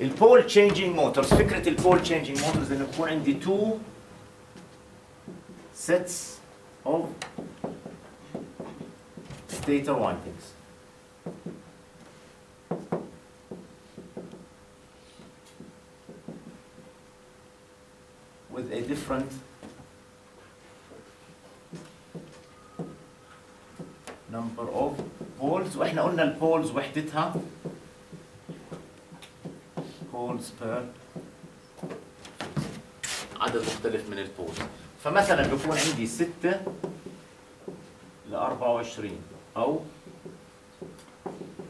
البول تشينجينج موتورز فكره البول تشينجينج موتورز انه يكون عندي تو sets of stator windings with a different number of poles واحنا قلنا البولز وحدتها poles per عدد مختلف من ال poles فمثلا بكون عندي 6 ل 24 أو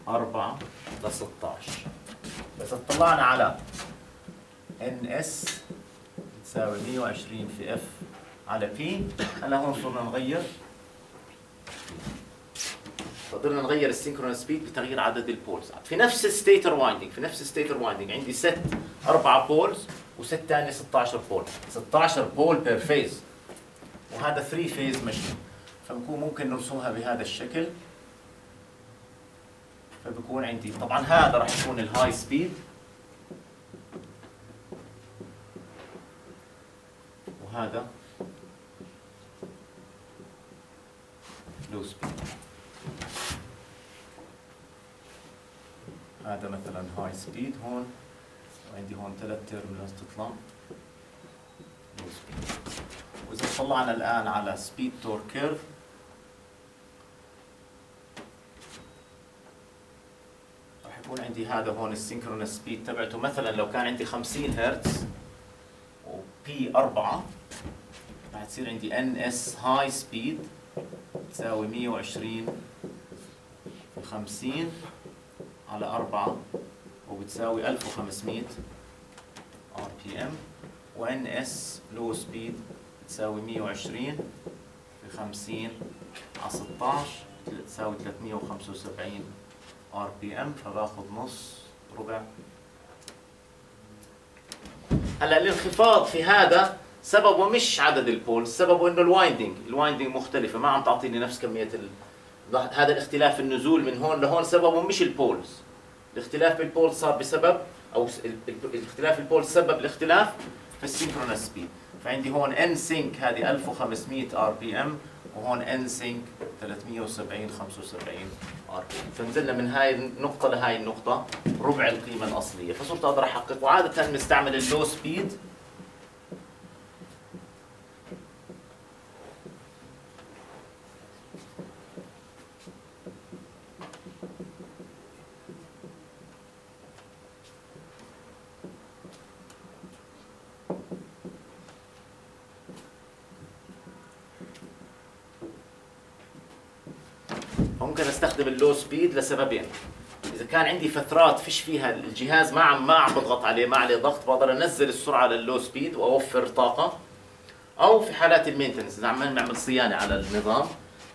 4 ل 16 بس اطلعنا على Ns تساوي 120 في f على P هلا هون صرنا نغير. قدرنا نغير ال synchronous speed بتغيير عدد ال poles. في نفس ال stator winding في نفس ال stator winding عندي ست أربع poles وست ثانية 16 pole. 16 pole per phase وهذا 3 phase machine فبكون ممكن نرسمها بهذا الشكل. فبكون عندي طبعا هذا راح يكون ال high speed وهذا low speed هذا مثلا high speed هون. وعندي هون ثلاث terminals تطلع. وإذا طلعنا الآن على speed torque curve راح يكون عندي هذا هون ال synchronous speed تبعته. مثلا لو كان عندي 50 هرتز و P 4 راح تصير عندي Ns high speed تساوي 120 في 50 على 4 وبتساوي 1500 rpm و Ns low speed تساوي 120 في 50 على 16 تساوي 375 rpm فباخذ نص ربع هلا الانخفاض في هذا سببه مش عدد ال poles سببه إنه ال winding ال winding مختلفة ما عم تعطيني نفس كمية. هذا الاختلاف النزول من هون لهون سببه مش ال poles. الاختلاف بال poles صار بسبب أو الاختلاف ال poles سبب الاختلاف في ال synchronous speed. فعندي هون N sync هذه 1500 rpm وهون N sync 370 75 rpm فنزلنا من هاي النقطة لهاي النقطة ربع القيمة الأصلية. فصرت أقدر احقق وعاده بنستعمل ال low speed ممكن أستخدم ال low speed لسببين إذا كان عندي فترات فيش فيها الجهاز ما عم ما عم بضغط عليه ما عليه ضغط بقدر أنزل السرعة لل low speed وأوفر طاقة. أو في حالات ال maintenance إذا عم نعمل صيانة على النظام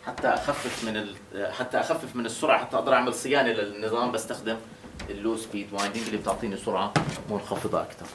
حتى أخفف من ال... حتى أخفف من السرعة حتى أقدر أعمل صيانة للنظام بستخدم ال low speed winding اللي بتعطيني سرعة منخفضة أكثر.